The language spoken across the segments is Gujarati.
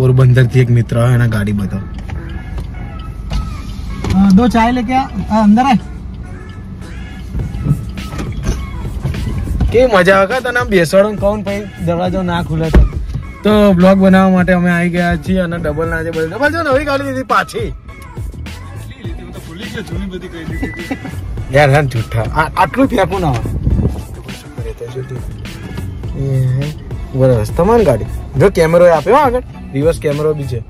પોરબંદરથી એક મિત્ર આવ્યો એના ગાડી બધા. દો ચાય લેકે અંદર આય. કેવી મજા આવે તને આમ બેસાડો કહું ભાઈ દરવાજો ના ખુલે તો. તો બ્લોગ બનાવવા માટે અમે આવી ગયા છીએ અને ડબલ ના જે ડબલ જો નવી ગાડી દીધી પાછી. યાર હેન જૂઠા. આટલું ફેંકું ના હોય. બરાબર તમારી ગાડી. જો કેમેરો આપ્યો આગળ. રિવર્સ કેમેરો બી છે.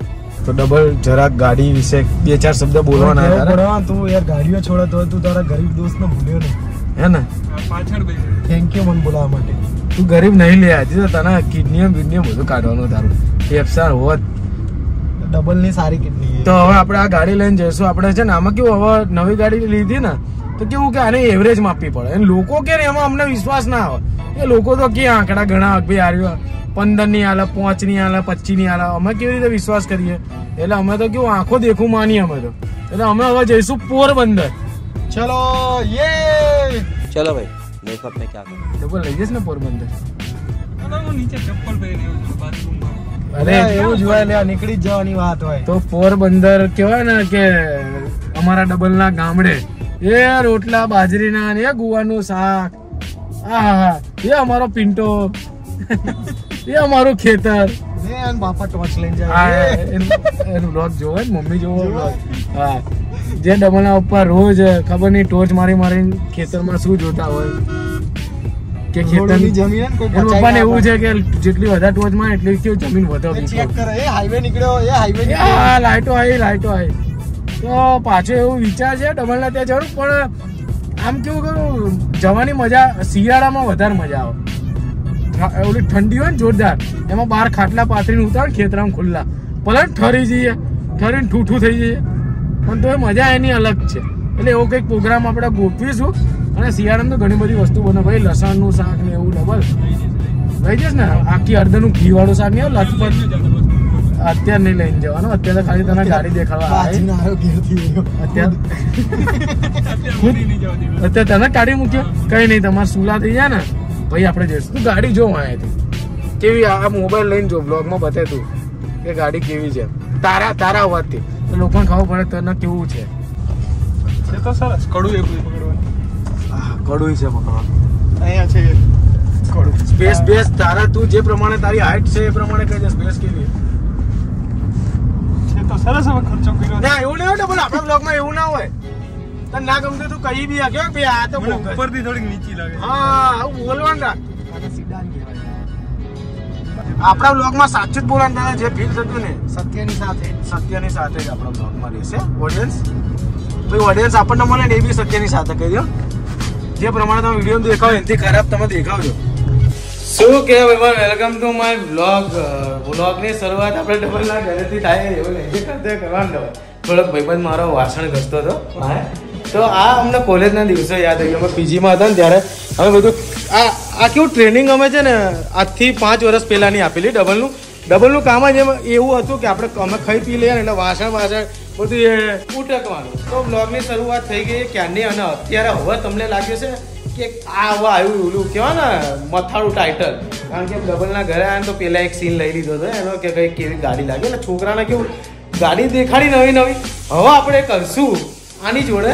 તો ડબલ જરાક ગાડી વિશે બે ચાર શબ્દ બોલવાના હતા તું યાર ગાડીઓ છોડો તો તું તારા ગરીબ દોસ્ત ને ભૂલ્યો નહીં. હે ને? પાછળ થેન્ક યુ મને બોલાવવા માટે. તું ગરીબ નહીં લે આજે તો તને કિડની બિડની બધું કાઢવાનું તારું. ફેફસાર હોત. ડબલની સારી કિડની તો હવે આપણે આ ગાડી લઈને જઈશું. આપણે છે ને આમાં કેવું હવે નવી ગાડી લીધી ને તો કેવું કે આને એવરેજ માપવી પડે. અને લોકો કે એમાં અમને વિશ્વાસ ના આવે એ લોકો તો કે આંકડા ઘણા ભાઈ આવ્યો પંદરની આલે પાંચની આલે પચીસની આલે. અમે કેવી રીતે વિશ્વાસ કરીએ? એટલે અમે તો કેવું આંખો દેખું માની અમે તો. એટલે અમે હવે જઈશું પોરબંદર. ચલો યે! ચલો ભાઈ મેકઅપ મેં ક્યાં કરું? ડબલ લઈ જઈશ ને પોરબંદર? અરે એવું જ હોય લ્યા નીકળી જવાની વાત હોય. તો પોરબંદર કેવાય ને કે અમારા ડબલ ના ગામડે એ રોટલા બાજરીના ને ગુવાનું શાક. આહા એ અમારો પિન્ટો એ અમારું ખેતર. બાપા ટોર્ચ લઈને જાય. એનું એનું જોવો મમ્મી જોવો હા. જે ડબલના ઉપર રોજ ખબર નહીં ટોર્ચ મારી મારીને ખેતરમાં શું જોતા હોય. કે ખેતર રોડની જમીન હે પપ્પાને એવું છે કે જેટલી વધારે ટોર્ચ મારે એટલી જમીન વધારે ચેક કરે. એ હાઈવે નીકળ્યો એ હાઈવે લાઈટો આવી લાઈટો આવી. તો પાછો એવો વિચાર છે, ડબલના ત્યાં જવાનું પણ આમ કેવું કરું જવાની મજા, શિયાળામાં વધારે મજા આવે. ઓલી ઠંડી હોય ને જોરદાર, એમાં બાર ખાટલા પાથરીને ઉતાર ખેતરામાં ખુલ્લા. ભલે ઠરી જઈએ, ઠરીને ઠૂઠું થઈ જઈએ. પણ તો એ મજા એની અલગ છે. એટલે એવો કંઈક પ્રોગ્રામ આપણે ગોઠવીશું, અને શિયાળામાં તો ઘણી બધી વસ્તુ બને ભાઈ, લસણનું શાક ને એવું ડબલ લઈ જઈશ ને, આખી અડધનું ઘીવાળું શાક આવે લથપથ અત્યારે નહીં લઈને જવાનું અત્યારે ખાલી તને ગાડી દેખાડવા અત્યારે અત્યારે તને કાઢી મૂક્યો? કઈ નહીં તમારે સુલા થઈ જાય ને ભાઈ આપણે જઈશું. તું ગાડી જો અહીંયાથી કેવી આ મોબાઈલ લઈને જો બ્લોગમાં બતાય તું કે ગાડી કેવી છે. તારા તારા અવાજથી તો લોકોને ખબર પડે તને કેવું છે. આહ, કડવું છે પકડવા અહીંયા છે કડું. સ્પેસ બેસ તારા તું જે પ્રમાણે તારી હાઈટ છે એ પ્રમાણે કહી દે સ્પેસ કેવી ના એવું નહીં હોય ડબલ આપણા બ્લોગમાં એવું ના હોય. તને ના ગમતું તું કહી બી આ કે આ તો બોગસ. ઉપરથી થોડીક નીચી લાગે. હા આવું બોલવાનું રાખ સિદ્ધાંત કહેવાય આપણા બ્લોગમાં સાચું જ બોલવાનું દાદા જે ફીલ થતું ને. સત્યની સાથે. સત્યની સાથે જ આપણા બ્લોગમાં રહેશે ઓડિયન્સ ભાઈ ઓડિયન્સ આપણને મળે ને એ બી સત્યની સાથે કહી દો જે પ્રમાણે તમે વીડિયો દેખાવ એનાથી ખરાબ તમે દેખાવજો. શું કે ભાઈ વેલકમ ટુ માય બ્લોગ બ્લોગની શરૂઆત આપણે ડબલ ના ઘરેથી થાય એવું નહીં. કરતે કરવાનું થોડોક ભાઈબંધ મારો વાસણ ઘસતો હતો તો આ અમને કોલેજના દિવસો યાદ આવી અમે પીજીમાં હતા ને ત્યારે અમે બધું આ આ કેવું ટ્રેનિંગ અમે છે ને, આજથી પાંચ વર્ષ પહેલાંની આપેલી ડબલનું ડબલનું કામ જ એવું હતું કે આપણે અમે ખાઈ પી લઈએ એટલે વાસણ વાસણ બધું એ ઉટકવાનું. તો બ્લોગની શરૂઆત થઈ ગઈ ક્યારની અને અત્યારે હવે તમને લાગે છે કે આ હવે આવ્યું ઓલું કહેવાય ને, મથાળું ટાઇટલ કારણ કે ડબલના ઘરે આવ્યા તો પેલા એક સીન લઈ લીધો હતો. એનો કે કઈ કેવી ગાડી લાગે. એટલે છોકરાને કેવું, ગાડી દેખાડી નવી નવી. હવે આપણે કરશું. આની જોડે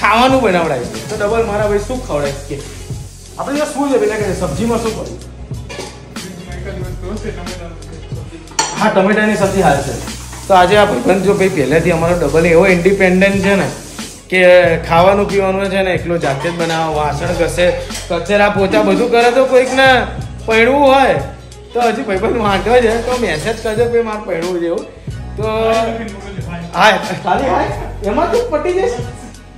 ખાવાનું બનાવડાવીશું તો ડબલ મારા ભાઈ શું ખવડાય કે આપણે શું છે? પેલા કે સબ્જીમાં શું કર્યું હા, ટમેટાની સબ્જી હાલ છે. તો આજે આ ભાઈબંધ જો ભાઈ પહેલેથી અમારો ડબલ એવો ઇન્ડિપેન્ડન્ટ છે ને કે ખાવાનું પીવાનું છે ને એકલો જાતે જ બનાવો વાસણ ઘસે કચરા પોચા બધું કરે તો કોઈકને પૈણવું હોય. તો હજી ભાઈબંધ વાંધો છે તો મેસેજ કરજો ભાઈ મારે પૈણવું જેવું તો હાય ખાલી હાય? એમાં તું પટી જશે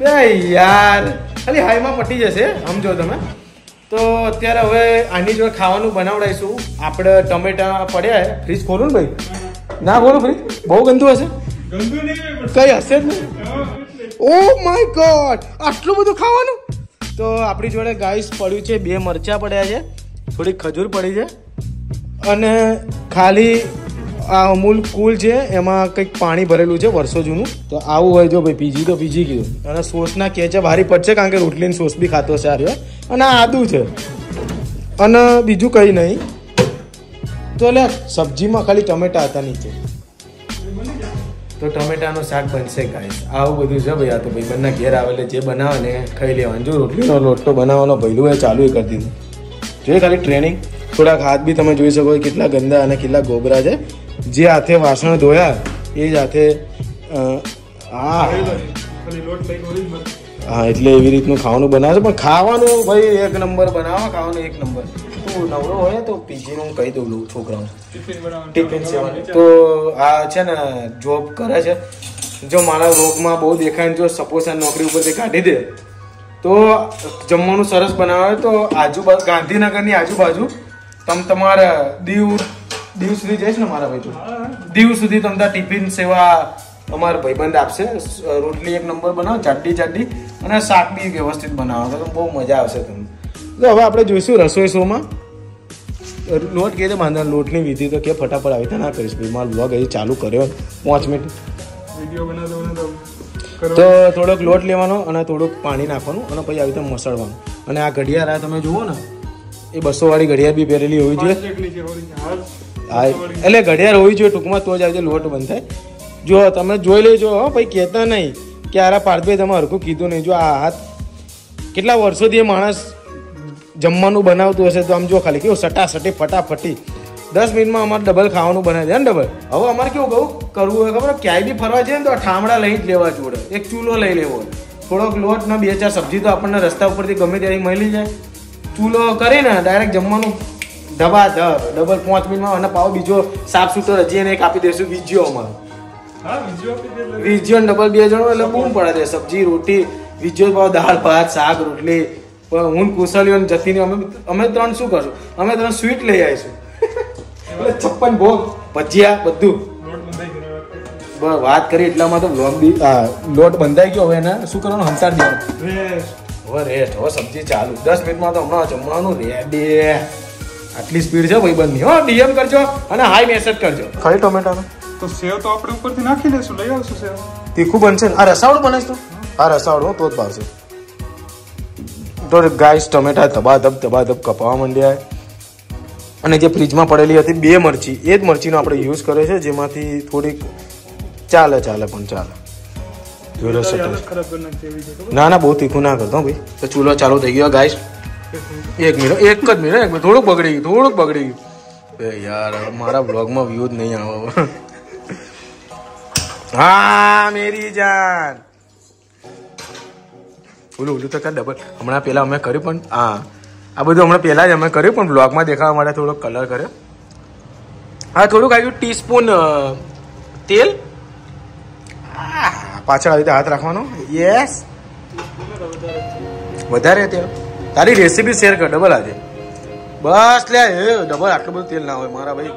બે યાર ખાલી હાયમાં પટી જશે સમજો તમે. તો અત્યારે હવે આની જોડે ખાવાનું બનાવડાવીશું. આપણે ટમેટા પડ્યા ફ્રીજ ખોલું ને ભાઈ? ના ખોલું ફ્રીજ બહુ ગંદુ હશે? કઈ હશે જ નહીં. ઓ માય ગોડ આટલું બધું ખાવાનું? તો આપણી જોડે ગાઈસ પડ્યું છે બે મરચા પડ્યા છે. થોડી ખજૂર પડી છે. અને ખાલી આ અમૂલ કુલ છે, એમાં કંઈક પાણી ભરેલું છે, વર્ષો જૂનું. તો આવું હોય જો ભાઈ, પીજી તો પીજી ગયું. અને સોસના કેચઅપ ભારી પડશે, કારણ કે રોટલીની સોસ બી ખાતો છે આ અને આદુ છે. અને બીજું કંઈ નહીં. તો લે, સબ્જીમાં ખાલી ટમેટા હતા નીચે. તો ટમેટાનું શાક બનશે ગાઈસ. આવું બધું છે ભાઈ આ તો ભાઈ બંને ઘેર આવે એટલે જે બનાવે ને ખાઈ લેવાનું. જો રોટલીનો લોટો બનાવવાનો પહેલું એ ચાલુ કરી દીધું. જોઈએ ખાલી ટ્રેનિંગ થોડાક હાથ બી તમે જોઈ શકો કેટલા ગંદા અને કેટલા ગોબરા છે. જે હાથે વાસણ ધોયા એ જ હાથે હા. હા એટલે એવી રીતનું ખાવાનું બનાવે છે. પણ ખાવાનું ભાઈ એક નંબર બનાવો ખાવાનું એક નંબર. તું નવરો હોય તો પીજીનું કહી દઉં લઉં છોકરાઓને. Tiffin seven. તો આ છે ને જોબ કરે છે. જો મારા રોગમાં બહુ દેખાય ને જો સપોઝ આ નોકરી ઉપરથી કાઢી દે તો જમવાનું સરસ બનાવે. તો આજુબાજુ ગાંધીનગરની આજુબાજુ તમે તમારા દીવ દીવ સુધી જઈશ ને મારા ભાઈ દીવ સુધી તમને ટિફિન સેવા અમારા ભાઈબંધ આપશે. રોટલી એક નંબર બનાવો જાડી જાડી અને શાક બી વ્યવસ્થિત બનાવો. તો બહુ મજા આવશે તમને. તો હવે આપણે જોઈશું રસોઈ શોમાં. લોટ દે માંદા લોટની વિધિ તો કે ફટાફટ આવી ના કરીશ. ભાઈ મારો બ્લોગ હજી ચાલુ કર્યો. પાંચ મિનિટ. તો થોડોક લોટ લેવાનો અને થોડુંક પાણી નાખવાનું અને પછી આવી રીતે મસળવાનું. અને આ ઘડિયાળ આ તમે જુઓ ને એ બસો વાળી ઘડિયાળ બી પહેરેલી હોવી જોઈએ. હા એટલે ઘડિયાળ હોવી જોઈએ ટૂંકમાં તો જ આવી લોટ બંધ થાય જો તમે જોઈ લેજો હો ભાઈ કહેતા નહીં કે આરા પાર્થભાઈ તમે હરખું કીધું નહીં. જો આ હાથ કેટલા વર્ષોથી એ માણસ જમવાનું બનાવતું હશે તો આમ જો ખાલી કેવું સટાસટી ફટાફટી. દસ મિનિટમાં અમારે ડબલ ખાવાનું બને છે ને ડબલ હવે અમારે કેવું કહું? કરવું હોય ખબર? ક્યાંય બી ફરવા જઈએ ને તો ઠામડા લઈ જ લેવા જોડે. એક ચૂલો લઈ લેવો થોડોક લોટ ને બે ચાર સબ્જી તો આપણને રસ્તા ઉપરથી ગમે ત્યારે મળી જાય ચૂલો કરીને ડાયરેક્ટ જમવાનું ધબા ધબ ડબલ પાંચ મિનિટમાં અને પાવ બીજો સાફ સુથરો હજી એને એક આપી દઈશું બીજો અમારો. વિજ્યો ડબલ બે જણો એટલે બૂમ પડે છે સબ્જી રોટી વિજ્યો ભાવ દાળ ભાત શાક રોટલી હું કુશલીઓ અને જતીને અમે અમે ત્રણ શું કરશું? અમે ત્રણ સ્વીટ લઈ આવીશું. એટલે છપ્પન ભોગ. ભજીયા બધું. લોટ વાત કરી. એટલામાં તો બ્લોગ બી લોટ બંધાઈ ગયો હવે એને. શું કરવાનું? હંતાર દેવાનું. હવે રેસ્ટ હવે સબ્જી ચાલુ. દસ મિનિટમાં તો હમણાં જમવાનું રેડી આટલી સ્પીડ છે ભાઈ બંધ હો ડીએમ કરજો અને હાઈ મેસેજ કરજો. ખાલી ટોમેટાનો. તો સેવ તો આપણે ઉપરથી નાખી દઈશું લઈ આવશું સેવ. તીખું બનશે ને? આ રસાવડું બનાવીશ તો? આ રસાવડું હો, તો જ ભાવશે. તો ગાઈસ ટમેટા ધબાધબ ધબાધબ કપાવા માંડ્યા અને જે ફ્રીજમાં પડેલી હતી બે મરચી એ જ મરચીનો આપણે યુઝ કર્યો છે જેમાંથી થોડીક ચાલે ચાલે પણ ચાલે. કરી ના ના બહુ તીખું ના કરતો ભાઈ. તો ચૂલો ચાલુ થઈ ગયો ગાઈસ એક મિનિટ એક જ મિનિટ એક થોડુંક બગડી ગયું થોડુંક બગડી ગયું. યાર મારા બ્લોગમાં વ્યૂ જ નહીં આવે. હા મેરી જાન. ઓલું ઓલું તો કર ડબલ હમણાં પહેલાં અમે કર્યું પણ, હા. આ બધું હમણાં પહેલાં જ અમે કર્યું પણ બ્લોગમાં દેખાવા માટે થોડોક કલર કર્યો. હા, થોડુંક આવ્યું ટીસ્પૂન તેલ. પાછળ આવી રીતે હાથ રાખવાનો. યસ વધારે તેલ. તારી રેસીપી શેર કર ડબલ આજે. બસ, લે, એ ડબલ આટલું બધું તેલ ના હોય, મારા ભાઈ.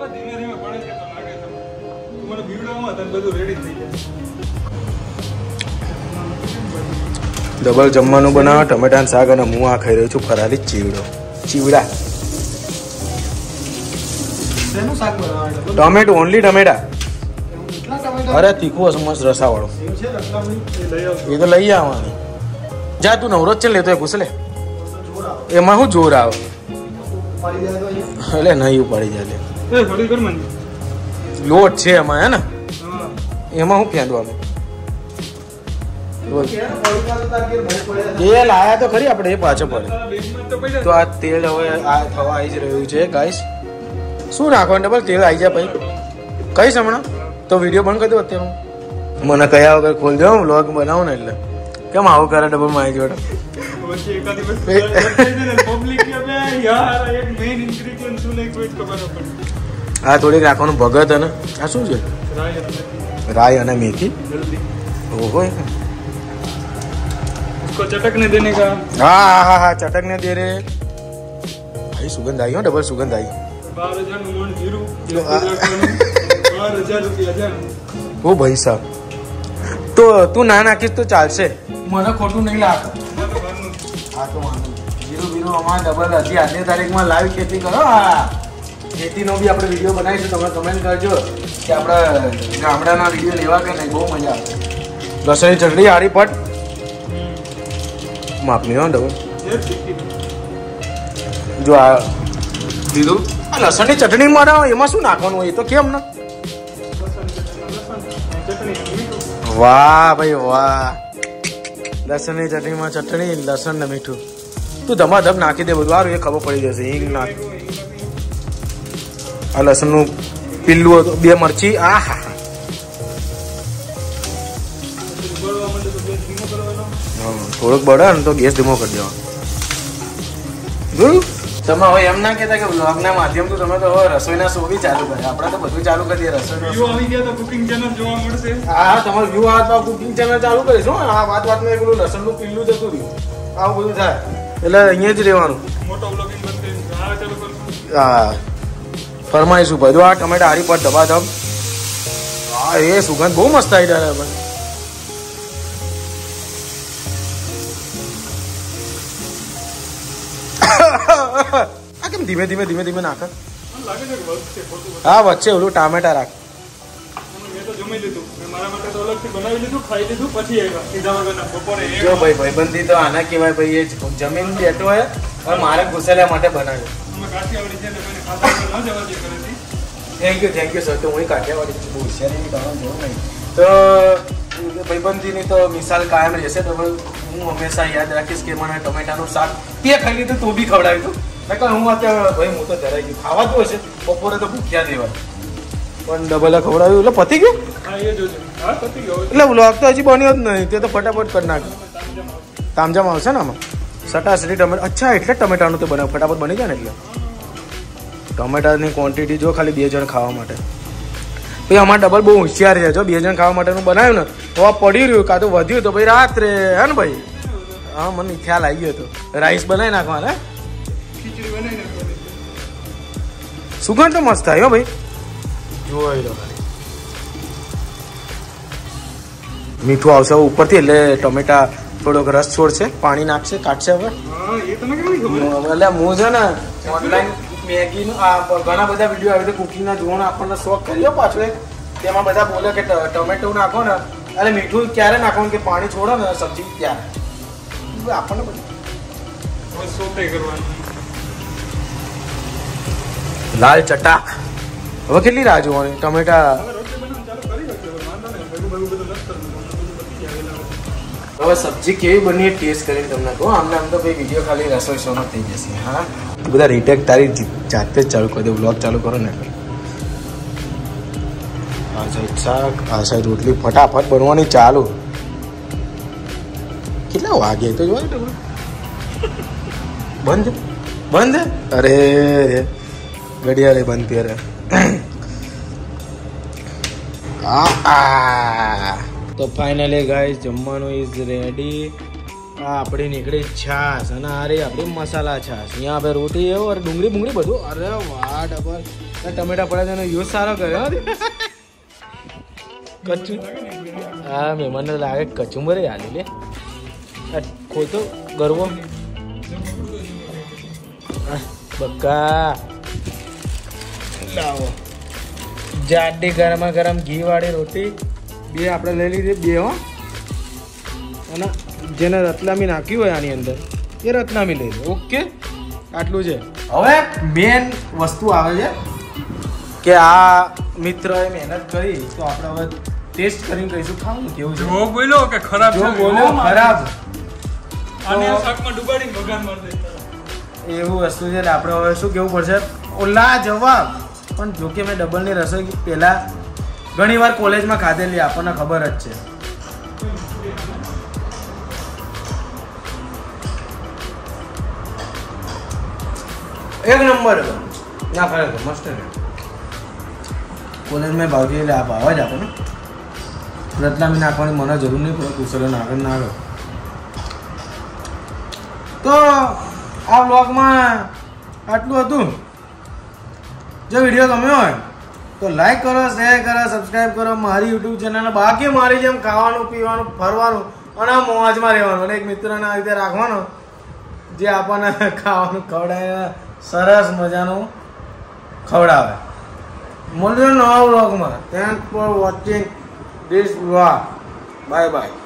ડબલ જમવાનું બનાવો ટમેટાનું શાક અને હું આ ખાઈ રહ્યો છું ફરારી ચીવડો. ચીવડા. ટમેટો ઓનલી ટમેટા. અરે તીખું હશે મસ્ત રસાવાળો. એ તો લઈ આવવાની. જા તું નવરો છે ને લેતો એ પૂછ એમાં શું જોર આવે. એટલે નહીં ઉપાડી જાય લે. એ થોડી કર મને. લોટ છે એમાં હે ને? એમાં હું ફેંદવાનું. તેલ આયા તો ખરી આપણે એ પાછો પડે. તો આ તેલ હવે આ થવા આવી જ રહ્યું છે ગાઈસ શું નાખવાનું ડબલ તેલ આવી જાય ભાઈ કહીશ હમણાં? તો વીડિયો બંધ કરી દો અત્યારે. મને કયા વગર ખોલ દો વ્લોગ બનાવો ને એટલે. કેમ આવું કરે ડબલ મારી જોડે આ થોડીક રાખવાનું ભગત અને આ શું છે? રાય અને મેથી. રાઈ અને મેથી? જલ્દી. ઓહો उसको चटकने देने का હા હા હા હા ચટક ને દે રે ભાઈ સુગંધ આવી હો ડબલ સુગંધ આવી બાર હજાર નું મણ જીરું જો આ- બાર હજાર રૂપિયા છે ઓ ભાઈ સાહેબ તો તું ના નાખીશ તો ચાલશે મને ખોટું નહીં લાગતું આ તો બહારનું જ. હા તો વાંધો નહીં. જીરું બીરું અમારે ડબલ હજી આજની તારીખમાં લાઈવ ખેતી કરો હા ખેતીનો બી આપણે વિડીયો બનાવીશું તમે કમેન્ટ કરજો કે આપણે ગામડાના વિડીયો લેવા કે નહીં બહુ મજા આવે લસણી ચટણી આડી પટ માપની એ જ આ લીધું. આ લસણની ચટણી મારા એમાં શું નાખવાનું હોય? તો કેમ ને વાહ ભાઈ વાહ. લસણની ચટણીમાં ચટણી, લસણ ને મીઠું. તું ધમાધમ નાખી દે બધું. સારું એ ખબર પડી જશે. હિંગ નાખ. આ લસણનું પીલું હતું. બે મરચી. આ હા થોડુંક બળે ને તો ગેસ ધીમો કરી દેવાનો. જોયું તમે હવે એમ ના કહેતા કે બ્લોગના માધ્યમથી તમે તો હવે રસોઈના શો બી ચાલુ કર્યા. આપણે તો બધું ચાલુ કરીએ રસોઈ વ્યૂ આવી ગયા તો કુકિંગ ચેનલ જોવા મળશે. હા તમારું વ્યૂ આવે તો કુકિંગ ચેનલ ચાલુ કરીશું. આ વાત વાતમાં પેલું લસણનું પીલું જતું રહ્યું. આવું બધું થાય. એટલે અહીંયા જ રહેવાનું. મોટો બ્લોગિંગ બનશે. હા ચાલુ કરશું હા. ફરમાઈશું બધું આ ટમેટા હારી પર ધબાધમ હા એ સુગંધ બહુ મસ્ત આવી જાય ભાઈ. આ કેમ ધીમે ધીમે ધીમે ધીમે નાખે. હા, વચ્ચે ઓલું ટામેટા રાખ જો ભાઈ, ભાઈબંધી તો આના કહેવાય ભાઈ, એ જમીન બેઠો હોય અને મારે માટે બનાવ્યો. થેન્ક થેન્ક યુ સર તો હું કાઠિયાવાડી બહુ હોશિયારીની કારણ જોઉં નહીં તો ભાઈબંધીની તો મિસાલ કાયમ રહેશે તો હું હંમેશા યાદ રાખીશ કે મને ટમેટાનું શાક તે ખાઈ લીધું તો બી ખવડાવ્યું હતું નકર હું અત્યારે ભાઈ હું તો ધરાઈ ગયું ખાવાતું હશે બપોરે તો ભૂખ્યા દેવાય પણ ડબલ ખવડાવ્યું એટલે પતી ગયું? એટલે વ્લોગ તો હજી બન્યો જ નહીં તે તો ફટાફટ કરી નાખ તામજામ આવશે. ને આમાં? સટાસટી ટમેટા અચ્છા એટલે ટમેટાનું તો બનાવ ફટાફટ બની જાય ને એટલે. ટમેટાની ક્વોન્ટિટી જો ખાલી બે જણ ખાવા માટે. ભાઈ અમારે ડબલ બહુ હોશિયાર છે જો બે જણ ખાવા માટેનું બનાવ્યું ને તો આ પડી રહ્યું કાં તો વધ્યું તો ભાઈ રાત્રે હે ને ભાઈ? હા મને ખ્યાલ આવી ગયો હતો રાઈસ બનાવી નાખવાના સુગંધ તો મસ્ત થાય હો ભાઈ. જોઈ લો મીઠું આવશે ઉપરથી એટલે ટમેટા થોડોક રસ છોડશે પાણી નાખશે કાઢશે હવે. એટલે હું છે ને ઓનલાઈન મેગીનું આ ઘણા બધા વીડિયો આવી રીતે કુકિંગના જોવાનો આપણને શોખ કર્યો પાછો એક. તેમાં બધા બોલે કે ટમેટો નાખો ને અને મીઠું ક્યારે નાખવાનું કે પાણી છોડો ને સબ્જી ત્યારે આપણને બધું. હવે કરવાનું? લાલ ચટાક હવે કેટલી રાહ જોવાની? ટમેટા. હવે સબ્જી કેવી બની ટેસ્ટ કરીને તમને કહું. આમને આમ તો ભાઈ વીડિયો ખાલી રસોઈ શોનો થઈ જશે. હા? બધા રીટેક તારી જાતે જ ચાલુ કરી દે બ્લોગ ચાલુ કરો ને. આ સાઈડ શાક. આ સાઈડ રોટલી ફટાફટ બનવાની ચાલુ. કેટલા વાગે? તો જોવા ને બંધ? બંધ? અરે રે ઘડિયાળે બંધ આ આ. તો ફાઇનલી ગાઈઝ જમવાનું ઇઝ રેડી આ આપણી નીકળી છાશ અને આ રહી આપણી મસાલા છાશ. અહીંયા આપણે રોટી એવો અરે ડુંગળી બુંગળી બધું. અરે વાહ, ડબલ. ટમેટા પડ્યા છે યુઝ સારો કર્યો કચું હા, મહેમાનને લાગે કચુંબર હાલી લે. ખોતો ગરવો. બક્કા લાવો. જાડી ગરમા ગરમ ઘી વાળી રોટી બે આપણે લઈ લીધી, બે હો. અને જેને રતલામી નાખ્યું હોય આની અંદર એ રતલામી લઈ લે. ઓકે આટલું છે. હવે મેન વસ્તુ આવે છે કે આ મિત્રએ મહેનત કરી તો આપણે હવે ટેસ્ટ કરીને કહીશું ખાવું કેવું છે? જો બોલ્યો કે ખરાબ છે? બોલ્યો ખરાબ. અને શાકમાં ડુબાડી ભગવાન માર દે. એવું વસ્તુ છે ને આપણે હવે શું કેવું પડશે? ઓલા જવાબ. પણ જો કે મેં ડબલની રસોઈ પહેલાં ઘણીવાર કોલેજમાં ખાધેલી આપણને ખબર જ છે. એક નંબર. ના તો મસ્ત છે. કોલેજમાં ભાવજી એટલે આ ભાવ જ આપણને રતલામી નાખવાની મને જરૂર નહીં પડે કુશલે નાખે ના નાખે તો આ બ્લોગમાં આટલું હતું. જો વીડિયો ગમ્યો હોય, તો લાઈક કરો શેર કરો સબસ્ક્રાઈબ કરો, મારી યુટ્યુબ ચેનલ બાકી મારી જેમ ખાવાનું, પીવાનું, ફરવાનું અને મોજમાં રહેવાનું. અને એક મિત્રને આ રીતે રાખવાનો, જે આપણને ખાવાનું ખવડાવે. સરસ મજાનું ખવડાવે. મળ્યો નવા બ્લોગમાં thank for watching this blog bye bye